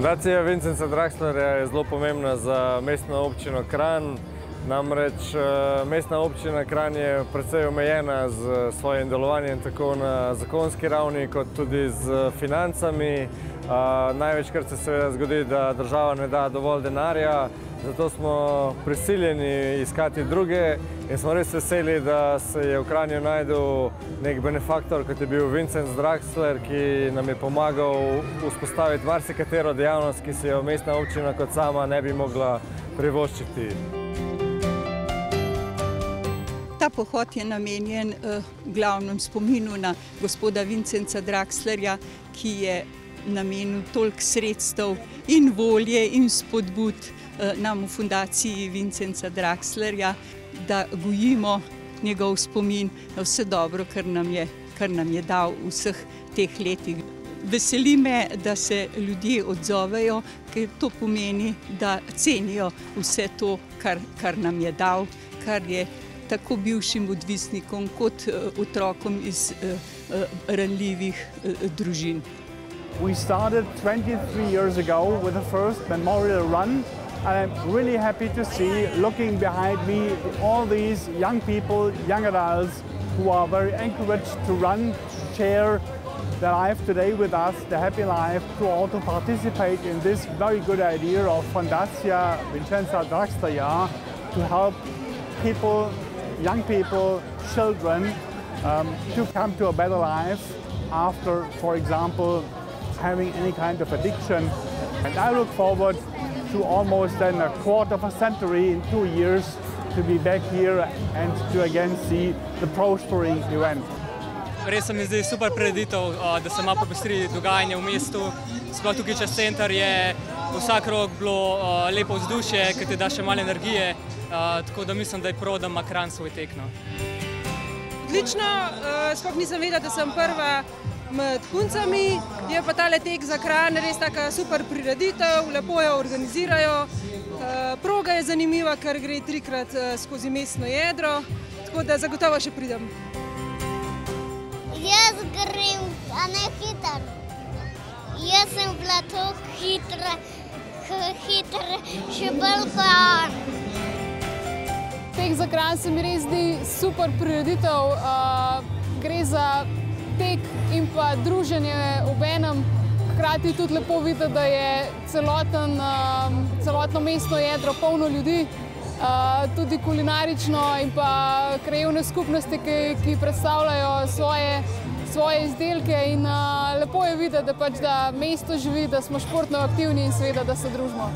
Fundacija Vincenza Draxlerja je zelo pomembna za mestno občino Kranj. Namreč eh, mestna občina Kranj je precej omejena z svojim delovanjem tako na zakonski ravni kot tudi z financami. Največkrat se seveda zgodi, da država ne da dovolj denarja, zato smo prisiljeni iskati druge in smo res veseli, da se je v Kranju najdel nek benefaktor, kot je bil Vincent Draxler, ki nam je pomagal vzpostaviti marsikatero dejavnost, ki se jo mestna občina kot sama ne bi mogla privoščiti. Ta pohod je namenjen uh, glavnem spominu na gospoda Vincenca Draxlerja, ki je namenil toliko sredstev in volje in spodbud uh, nam v fundaciji Vincenca Draxlerja, da gojimo njegov spomin na vse dobro, kar nam je, kar nam je dal v vseh teh letih. Veseli me, da se ljudje odzovejo, ker to pomeni, da cenijo vse to, kar, kar nam je dal, kar je tako bivšim odvisnikom kot otrokom iz ranljivih družin. We started 23 years ago with the first memorial run I'm really happy to see looking behind me all these young people, young adults who are very encouraged to run, share their life today with us, the happy life, to also participate in this very good idea of Fundacia Vincenza Draxler to help people young people, children, um, to come to a better life after, for example, having any kind of addiction. And I look forward to almost then a quarter of a century in two years to be back here and to again see the prospering event. Res se mi zdi super preditev, da se ima popestri dogajanje v mestu. Sploh tukaj čez center je vsak rok bilo lepo vzdušje, ki ti da še malo energije. Tako da mislim, da je prav, da ima Kranj svoj tek. No. Odlično, sploh nisem vedela, da sem prva med puncami. Je pa tale tek za Kranj res taka super prireditev, lepo jo organizirajo. Proga je zanimiva, ker gre trikrat skozi mestno jedro, tako da zagotovo še pridem. Jaz grem, a ne hiter. Jaz sem bila tako hitra, hitra, še bolj kot on. Tek za Kranj se mi res zdi super prireditev. Gre za tek in pa druženje ob enem. Hkrati tudi lepo videti, da je celoten, celotno mestno jedro polno ljudi, tudi kulinarično in pa krajevne skupnosti, ki, ki predstavljajo svoje, svoje izdelke. In lepo je videti, da, pač, da mesto živi, da smo športno aktivni in seveda, da se družimo.